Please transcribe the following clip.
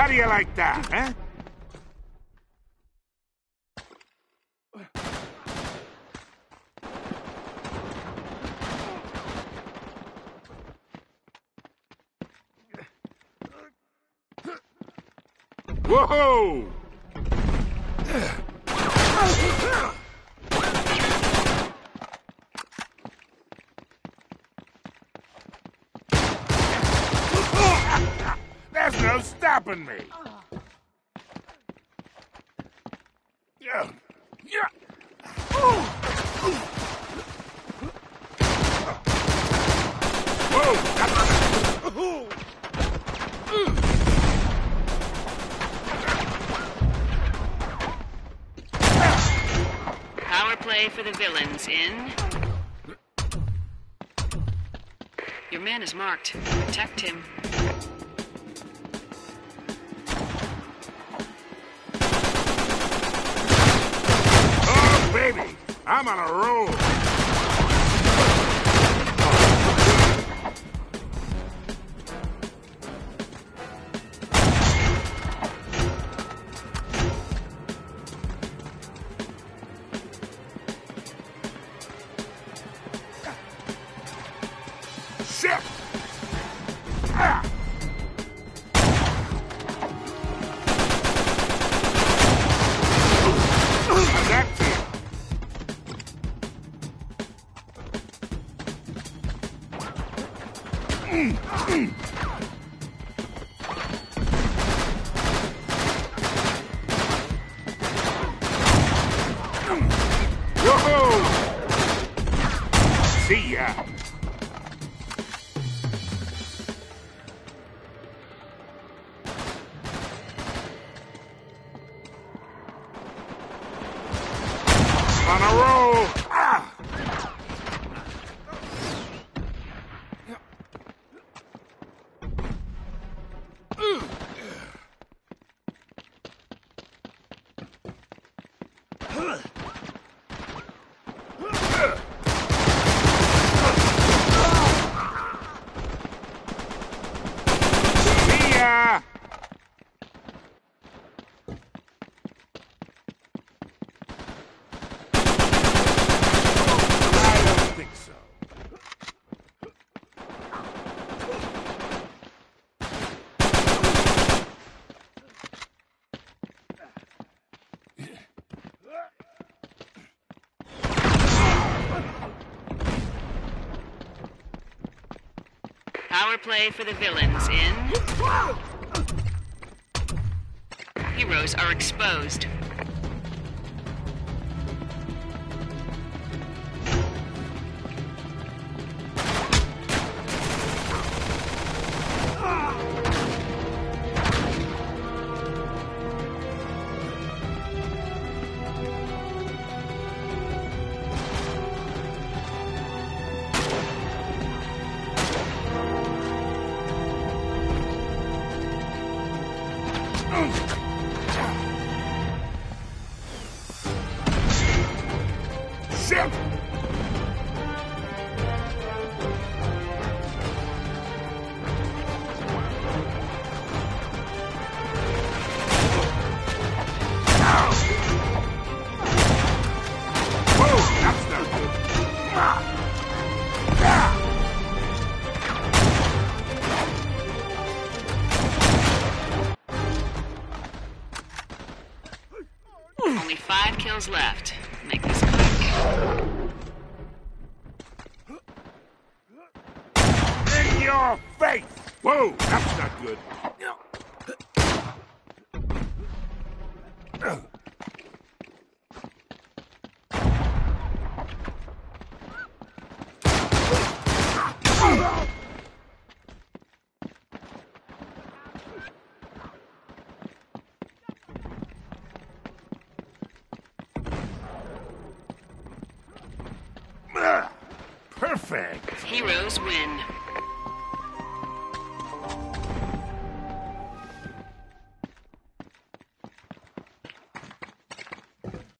How do you like that, huh? Whoa! There's no stopping me. Yeah. Yeah. Whoa! Power play for the villains in. Your man is marked. Protect him. I'm on a roll. Shit! See ya. On a roll. Power play for the villains in. Heroes are exposed. Only five kills left. Make this quick. In your face! Whoa, that's not good. Perfect. Heroes win.